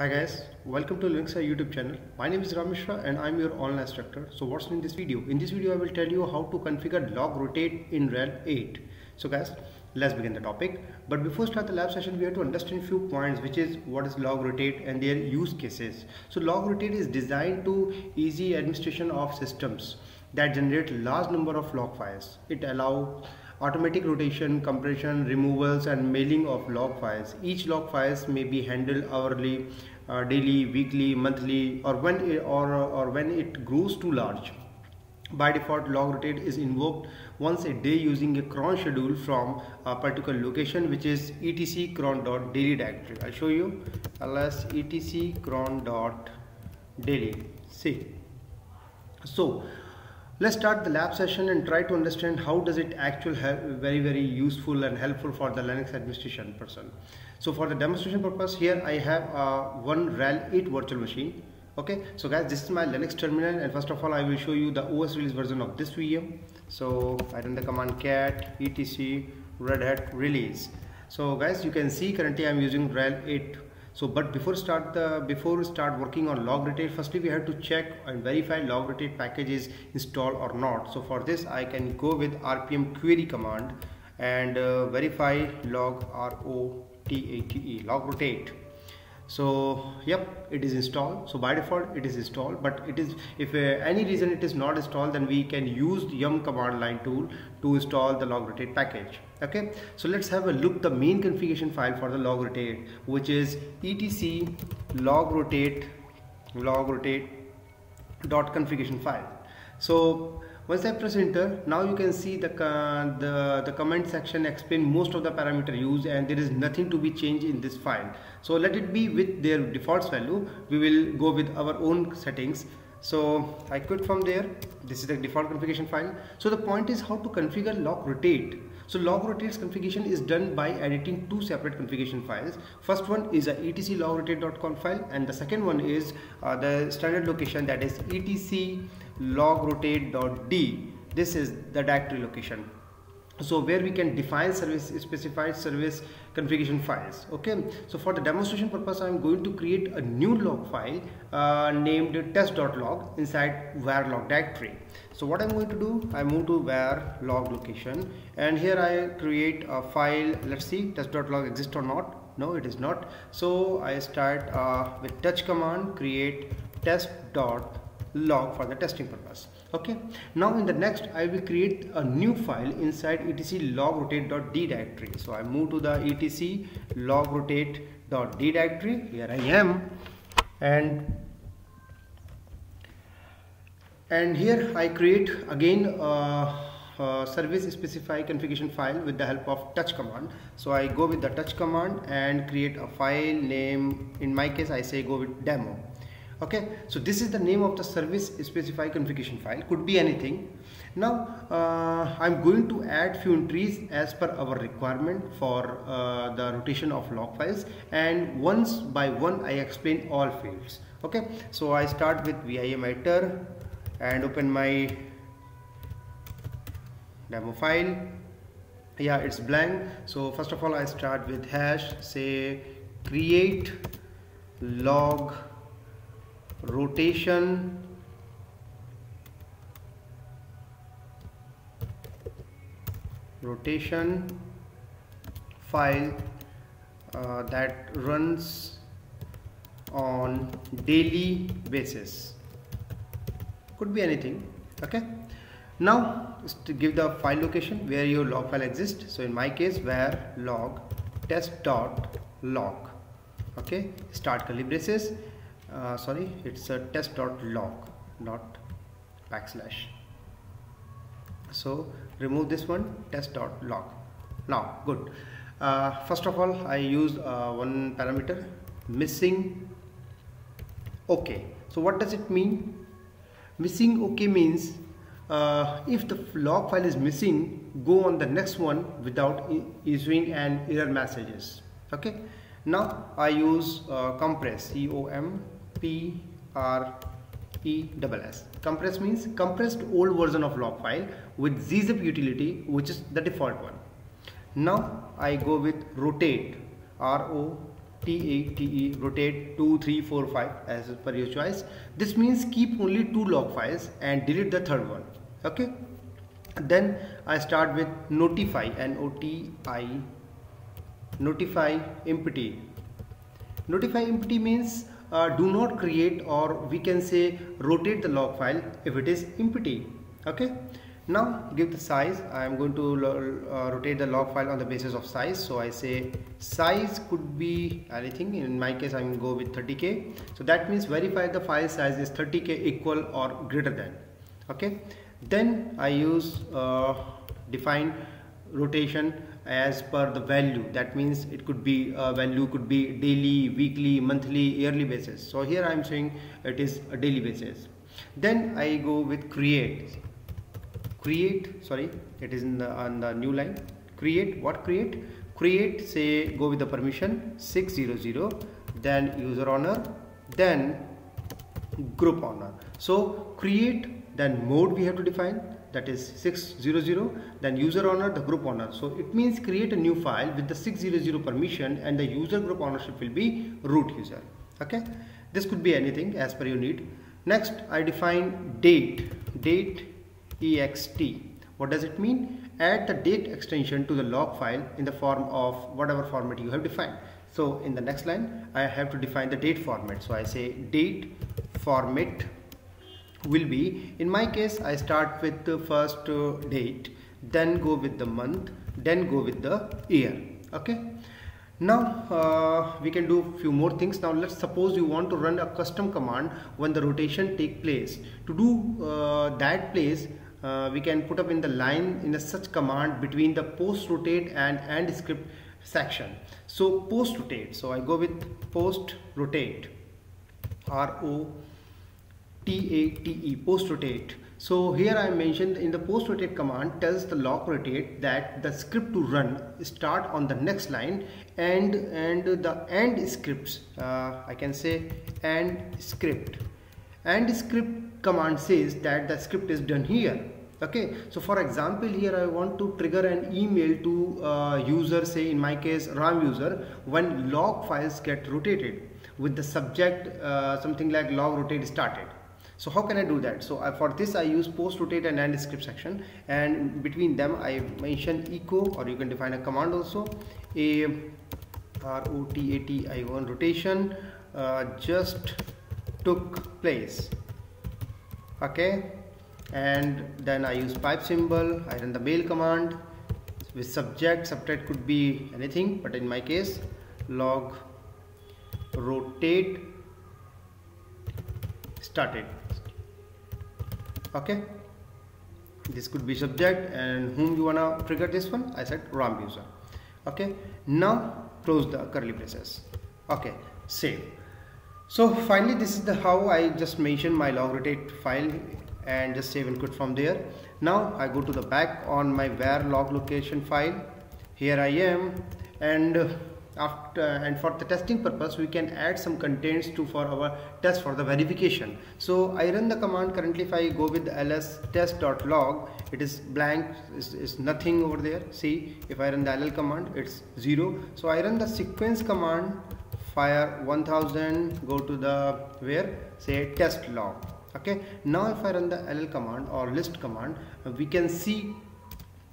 Hi guys, welcome to Linux R YouTube channel. My name is Ram Mishra and I'm your online instructor. So what's in this video? In this video I will tell you how to configure log rotate in RHEL 8. So guys, let's begin the topic. But before start the lab session we have to understand few points which is what is log rotate and their use cases. So log rotate is designed to easy administration of systems that generate large number of log files. It allows automatic rotation, compression, removals and mailing of log files. Each log files may be handled hourly, uh, daily, weekly, monthly or when it, or, or when it grows too large. By default log rotate is invoked once a day using a cron schedule from a particular location which is etc cron dot daily directory. I'll show you ls etc cron dot daily. See. So let's start the lab session and try to understand how does it actually very very useful and helpful for the Linux administration person. So for the demonstration purpose here I have uh, one RHEL 8 virtual machine. Okay? So guys this is my Linux terminal and first of all I will show you the OS release version of this VM so I run the command cat etc red hat release. So guys you can see currently I'm using RHEL 8 so but before start the before we start working on log rotate firstly we have to check and verify log rotate package is installed or not. So for this i can go with rpm query command and uh, verify log r o t a t e log rotate so yep it is installed. So by default it is installed. But it is if uh, any reason it is not installed then we can use the yum command line tool to install the log rotate package. Okay? So let's have a look the main configuration file for the log rotate which is etc log rotate log rotate dot configuration file. So once I press enter now you can see the uh, the the comment section explain most of the parameter used and there is nothing to be changed in this file. So let it be with their defaults value. We will go with our own settings. So I quit from there. This is the default configuration file. So the point is how to configure log rotate. So log rotate's configuration is done by editing two separate configuration files. First one is a etc logrotate.conf file and the second one is uh, the standard location that is etc logrotate.d this is the directory location. So where we can define service specified service configuration files okay? So for the demonstration purpose i'm going to create a new log file uh, named test.log inside var log directory. So what i'm going to do i move to var log location and here i create a file. Let's see test.log exists or not? No it is not. So i start uh, with touch command create test.log log for the testing purpose. Okay? Now in the next i will create a new file inside etc logrotate.d directory. So i move to the etc logrotate.d directory. Here i am. And and here i create again uh, service specify configuration file with the help of touch command. So I go with the touch command and create a file name. In my case I say go with demo okay? So this is the name of the service specify configuration file. Could be anything. Now uh, I'm going to add few entries as per our requirement for uh, the rotation of log files. And once by one I explain all fields. Okay? So I start with vim editor and open my demo file. Yeah it's blank. So first of all I start with hash say create log rotation rotation file uh, that runs on daily basis. Could be anything okay? Now give the file location where your log file exists. So in my case where log test dot log okay? Start curly braces uh, sorry it's a test dot log not backslash. So remove this one test dot log. Now good. Uh, first of all I use uh, one parameter missing okay so what does it mean? Missing okay means uh, if the log file is missing go on the next one without issuing an error messages. Okay? Now I use uh, compress C O M P R E double S. Compress means compressed old version of log file with gzip utility which is the default one. Now I go with rotate R O T-A-T-E rotate 2, 3, 4, 5 as per your choice. This means keep only two log files and delete the third one. Okay. Then I start with notify N-O-T-I notify empty. Notify empty means uh, do not create or we can say rotate the log file if it is empty. Okay? Now give the size. I am going to uh, rotate the log file on the basis of size. So I say size could be anything. In my case I'm go with 30k so that means verify the file size is 30k equal or greater than. Okay? Then I use uh, define rotation as per the value. That means it could be a value could be daily weekly monthly yearly basis. So here I am saying it is a daily basis. Then I go with create. Create sorry it is in the on the new line. Create what create? Create say go with the permission 600 then user owner then group owner. So create then mode we have to define that is 600 then user owner the group owner. So it means create a new file with the 600 permission and the user group ownership will be root user. Okay? This could be anything as per your need. Next i define date. Date ext what does it mean? Add the date extension to the log file in the form of whatever format you have defined. So in the next line i have to define the date format. So i say date format will be. In my case I start with the first uh, date then go with the month then go with the year. Okay? Now uh, we can do few more things. Now let's suppose you want to run a custom command when the rotation take place. To do uh, that place uh, we can put up in the line in a such command between the post rotate and end script section. So post rotate. So I go with post rotate. R O T-A-T-E post rotate so here I mentioned in the post rotate command tells the log rotate that the script to run start on the next line and and the end scripts uh, I can say end script. End script command says that the script is done here okay? So for example here I want to trigger an email to uh, user say in my case RAM user when log files get rotated with the subject uh, something like log rotate started so how can I do that? So I, for this I use post rotate and end script section. And between them I mention echo or you can define a command also. A R O T A T I O N rotation uh, just took place. Okay? And then I use pipe symbol. I run the mail command with subject. Subject could be anything but in my case log rotate started okay? This could be subject and whom you wanna trigger this one? I said RAM user okay? Now close the curly braces. Okay save so finally this is the how I just mentioned my log rotate file and just save quit from there. Now I go to the back on my var log location file. Here I am and after and for the testing purpose we can add some contents to for our test for the verification. So I run the command currently if I go with ls test.log it is blank is, is nothing over there. See if I run the ll command it's zero. So I run the sequence command fire 1000 go to the where? Say test log. Okay? Now if I run the ll command or list command we can see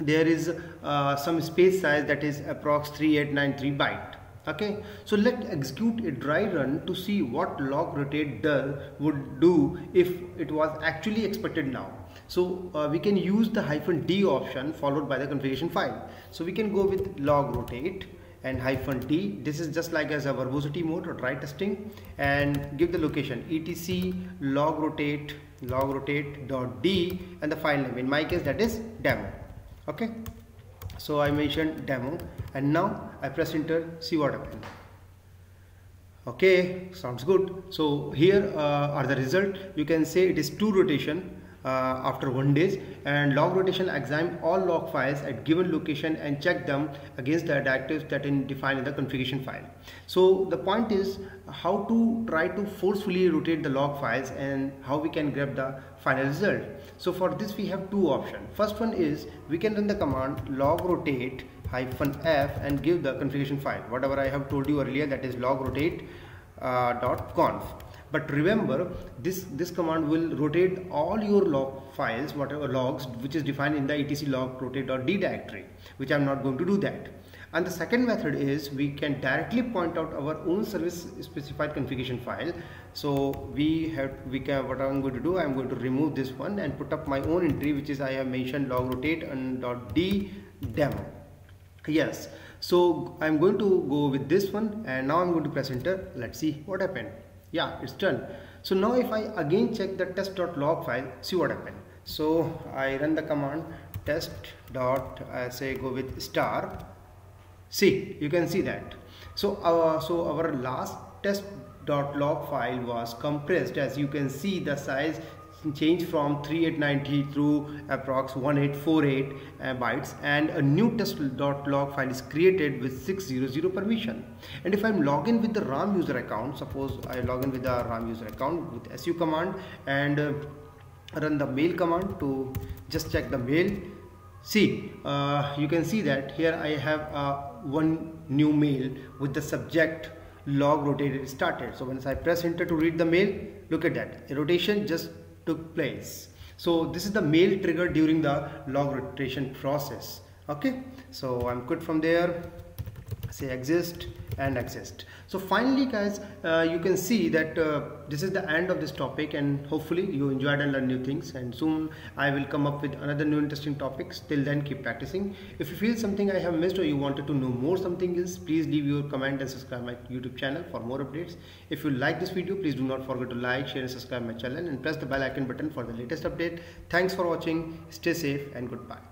there is uh, some space size that is approx 3893 byte. Okay? So let's execute a dry run to see what log rotate does would do if it was actually expected now. So uh, we can use the hyphen d option followed by the configuration file. So we can go with log rotate and hyphen d this is just like as a verbosity mode or dry testing. And give the location etc log rotate log rotate dot d and the file name. In my case that is demo okay? So I mentioned demo. And now I press enter see what happened. Okay? Sounds good. So here uh, are the result. You can say it is two rotation after one days and log rotation examine all log files at given location and check them against the directives that in defined in the configuration file. So the point is how to try to forcefully rotate the log files and how we can grab the final result. So for this we have two options. First one is we can run the command log rotate hyphen f and give the configuration file whatever I have told you earlier that is log rotate uh, dot conf but remember this this command will rotate all your log files whatever logs which is defined in the etc log rotate.d directory which I'm not going to do that. And the second method is we can directly point out our own service specified configuration file. So we have we can what I'm going to do I'm going to remove this one and put up my own entry which is I have mentioned log rotate and dot d demo. Yes. So I'm going to go with this one and now I'm going to press enter. Let's see what happened yeah it's done. So now if I again check the test.log file see what happened. So I run the command test dot I say go with star. See you can see that. So our so our last test.log file was compressed. As you can see the size changed from 3890 through approx 1848 uh, bytes and a new test.log file is created with 600 permission. And if I'm login with the RAM user account suppose I log in with the RAM user account with su command and uh, run the mail command to just check the mail. See uh, you can see that here I have uh, one new mail with the subject log rotated started. So once I press enter to read the mail look at that. A rotation just took place. So this is the mail trigger during the log rotation process. Okay? So I'm quit from there. Say exist and exist. So finally guys uh, you can see that uh, this is the end of this topic and hopefully you enjoyed and learned new things. And soon I will come up with another new interesting topics. Till then keep practicing. If you feel something I have missed or you wanted to know more something else please leave your comment and subscribe my YouTube channel for more updates. If you like this video please do not forget to like share and subscribe my channel and press the bell icon button for the latest update. Thanks for watching. Stay safe and goodbye